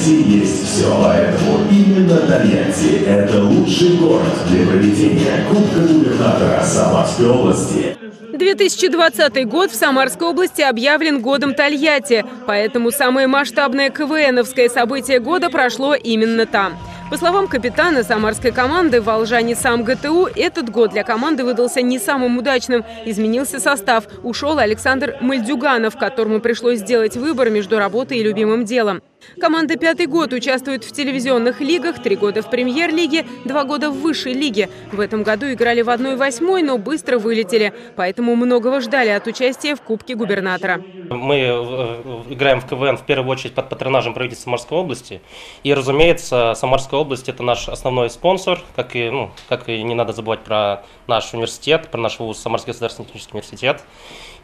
Тольятти есть все, поэтому именно Тольятти – это лучший город для проведения Кубка губернатора Самарской области. 2020 год в Самарской области объявлен годом Тольятти, поэтому самое масштабное КВНовское событие года прошло именно там. По словам капитана самарской команды Волжани сам ГТУ, этот год для команды выдался не самым удачным. Изменился состав. Ушел Александр Мальдюганов, которому пришлось сделать выбор между работой и любимым делом. Команда пятый год участвует в телевизионных лигах, три года в премьер-лиге, два года в высшей лиге. В этом году играли в одной восьмой, но быстро вылетели. Поэтому многого ждали от участия в Кубке губернатора. Мы э, играем в КВН в первую очередь под патронажем правительства Самарской области. И, разумеется, Самарская область – это наш основной спонсор, как и, ну, как и не надо забывать про наш университет, про наш вуз Самарский государственный технический университет.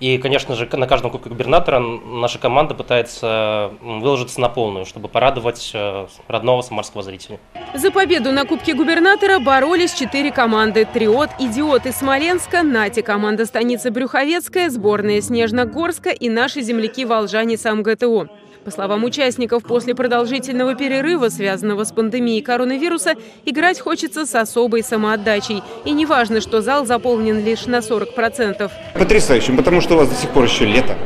И, конечно же, на каждом Кубке губернатора наша команда пытается выложиться на полную, чтобы порадовать э, родного самарского зрителя. За победу на Кубке губернатора боролись четыре команды. Триот, Идиот из Смоленска, Нати, команда станицы Брюховецкая, сборная Снежногорска и наши земляки Волжане сам ГТО. По словам участников, после продолжительного перерыва, связанного с пандемией коронавируса, играть хочется с особой самоотдачей. И не важно, что зал заполнен лишь на 40%. Потрясающим, потому что у вас до сих пор еще лето,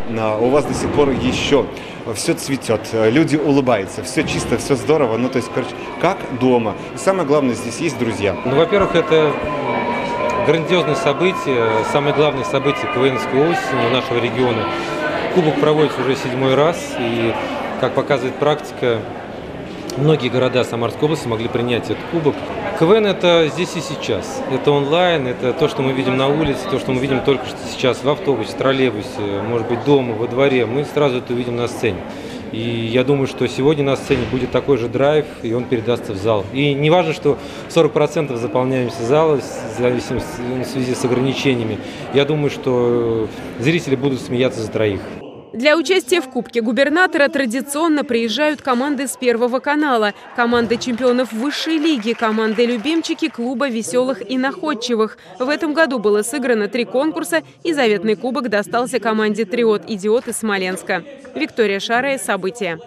у вас до сих пор еще все цветет, люди улыбаются, все чисто, все здорово. Ну, то есть, короче, как дома. И самое главное, здесь есть друзья. Ну, во-первых, это грандиозное событие, самое главное событие КВНской осени нашего региона. Кубок проводится уже седьмой раз, и, как показывает практика, многие города Самарской области могли принять этот кубок. КВН – это здесь и сейчас. Это онлайн, это то, что мы видим на улице, то, что мы видим только что сейчас в автобусе, в троллейбусе, может быть, дома, во дворе. Мы сразу это увидим на сцене. И я думаю, что сегодня на сцене будет такой же драйв, и он передастся в зал. И не важно, что 40% заполняемся зала в связи с ограничениями. Я думаю, что зрители будут смеяться за троих. Для участия в Кубке губернатора традиционно приезжают команды с Первого канала, команды чемпионов высшей лиги, команды любимчики клуба веселых и находчивых. В этом году было сыграно три конкурса, и заветный кубок достался команде «Триот Идиот» из Смоленска. Виктория Шарая. События.